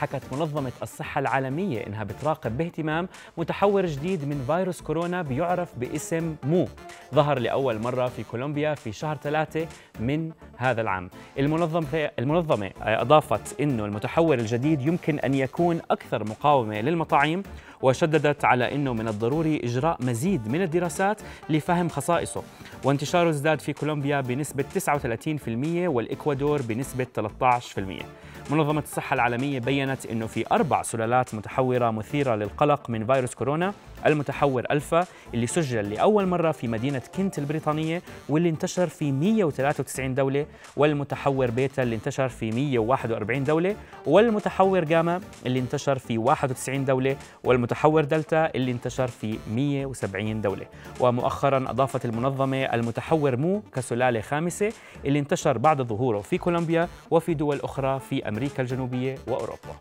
حكت منظمة الصحة العالمية إنها بتراقب باهتمام متحور جديد من فيروس كورونا بيعرف باسم مو. ظهر لأول مرة في كولومبيا في شهر ثلاثة من هذا العام. المنظمة, المنظمة أضافت أنه المتحور الجديد يمكن أن يكون أكثر مقاومة للمطاعيم وشددت على أنه من الضروري إجراء مزيد من الدراسات لفهم خصائصه. وانتشاره ازداد في كولومبيا بنسبة 39% والإكوادور بنسبة 13% منظمة الصحة العالمية بيّنت أنه في أربع سلالات متحورة مثيرة للقلق من فيروس كورونا. المتحور ألفا اللي سجل لأول مرة في مدينة كنت البريطانية واللي انتشر في 193 دولة والمتحور بيتا اللي انتشر في 141 دولة والمتحور جاما اللي انتشر في 91 دولة والمتحور دلتا اللي انتشر في 170 دولة. ومؤخرا أضافت المنظمة المتحور مو كسلالة خامسة اللي انتشر بعد ظهوره في كولومبيا وفي دول أخرى في أمريكا. الجنوبية وأوروبا.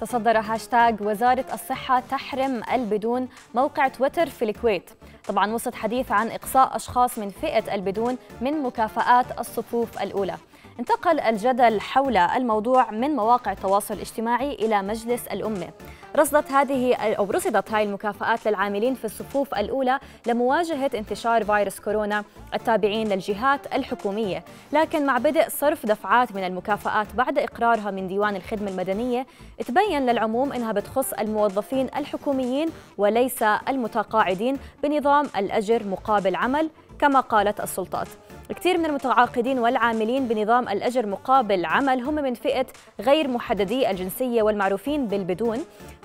تصدر هاشتاج وزارة الصحة تحرم البدون موقع تويتر في الكويت. طبعا وسط حديث عن إقصاء أشخاص من فئة البدون من مكافآت الصفوف الأولى. انتقل الجدل حول الموضوع من مواقع التواصل الاجتماعي إلى مجلس الأمة. رصدت هذه أو رصدت هاي المكافآت للعاملين في الصفوف الأولى لمواجهة انتشار فيروس كورونا التابعين للجهات الحكومية. لكن مع بدء صرف دفعات من المكافآت بعد إقرارها من ديوان الخدمة المدنية تبين للعموم أنها بتخص الموظفين الحكوميين وليس المتقاعدين بنظام الأجر مقابل عمل كما قالت السلطات. كثير من المتعاقدين والعاملين بنظام الأجر مقابل عمل هم من فئة غير محددي الجنسية والمعروفين بالبدون.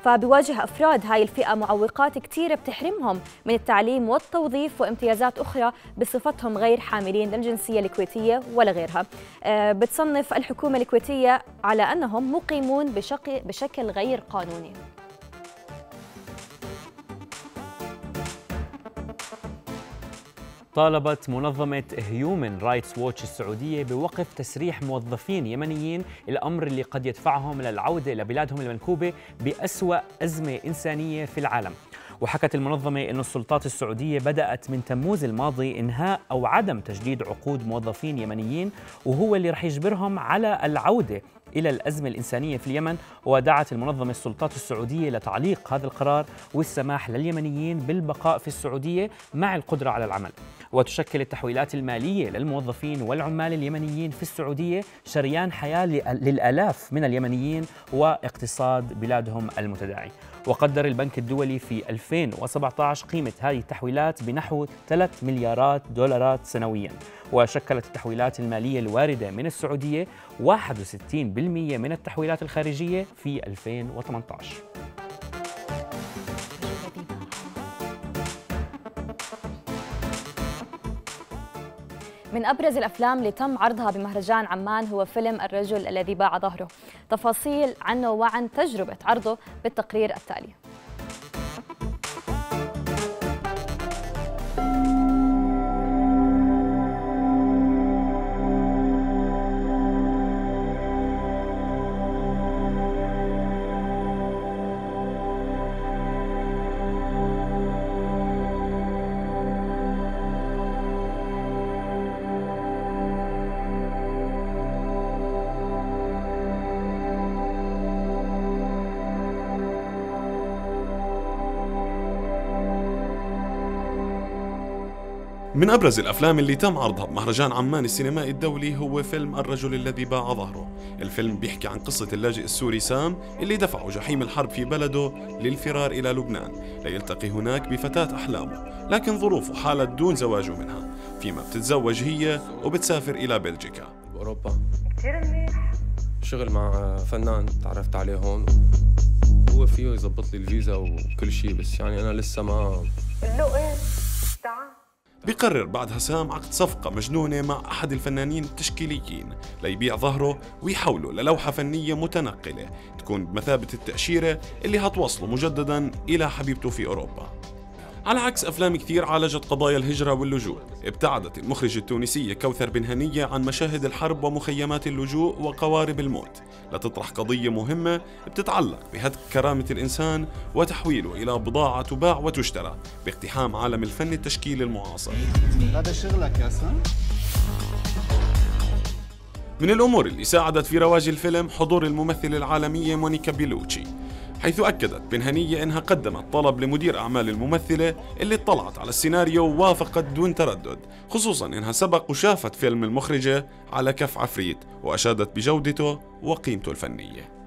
فبيواجه أفراد هاي الفئة معوقات كثيرة بتحرمهم من التعليم والتوظيف وامتيازات أخرى بصفتهم غير حاملين للجنسية الكويتية ولا غيرها. آه، بتصنف الحكومة الكويتية على أنهم مقيمون بشكل غير قانوني. طالبت منظمة هيومن رايتس ووتش السعودية بوقف تسريح موظفين يمنيين الأمر اللي قد يدفعهم للعودة لبلادهم المنكوبة بأسوأ أزمة إنسانية في العالم. وحكت المنظمة أن السلطات السعودية بدأت من تموز الماضي إنهاء أو عدم تجديد عقود موظفين يمنيين وهو اللي رح يجبرهم على العودة إلى الأزمة الإنسانية في اليمن ودعت المنظمة السلطات السعودية لتعليق هذا القرار والسماح لليمنيين بالبقاء في السعودية مع القدرة على العمل. وتشكل التحويلات المالية للموظفين والعمال اليمنيين في السعودية شريان حياة للآلاف من اليمنيين واقتصاد بلادهم المتداعي. وقدر البنك الدولي في 2017 قيمة هذه التحويلات بنحو 3 مليارات دولارات سنوياً. وشكلت التحويلات المالية الواردة من السعودية 61% من التحويلات الخارجية في 2018 من أبرز الأفلام اللي تم عرضها بمهرجان عمان هو فيلم الرجل الذي باع ظهره. تفاصيل عنه وعن تجربة عرضه بالتقرير التالي. من أبرز الأفلام اللي تم عرضها بمهرجان عمان السينمائي الدولي هو فيلم الرجل الذي باع ظهره. الفيلم بيحكي عن قصة اللاجئ السوري سام اللي دفعه جحيم الحرب في بلده للفرار إلى لبنان. ليلتقي هناك بفتاة أحلامه لكن ظروفه حالت دون زواجه منها. فيما بتتزوج هي وبتسافر إلى بلجيكا. بأوروبا. كثير منيح شغل مع فنان تعرفت عليه هون. هو فيه يظبط لي الفيزا وكل شيء بس يعني أنا لسه ما له إيه؟ تعال. بيقرر بعدها سام عقد صفقة مجنونة مع أحد الفنانين التشكيليين ليبيع ظهره ويحوله للوحة فنية متنقلة تكون بمثابة التأشيرة اللي هتوصله مجددا إلى حبيبته في أوروبا. على عكس أفلام كثير عالجت قضايا الهجرة واللجوء ابتعدت المخرجة التونسية كوثر بن هنية عن مشاهد الحرب ومخيمات اللجوء وقوارب الموت. لتطرح قضية مهمة بتتعلق بهتك كرامة الإنسان وتحويله إلى بضاعة تباع وتشترى باقتحام عالم الفن التشكيلي المعاصر. هذا شغلك يا سن؟ من الأمور اللي ساعدت في رواج الفيلم حضور الممثلة العالمية مونيكا بيلوتشي. حيث أكدت بن هنية إنها قدمت طلب لمدير أعمال الممثلة اللي اطلعت على السيناريو ووافقت دون تردد خصوصا إنها سبق وشافت فيلم المخرجة على كف عفريت وأشادت بجودته وقيمته الفنية.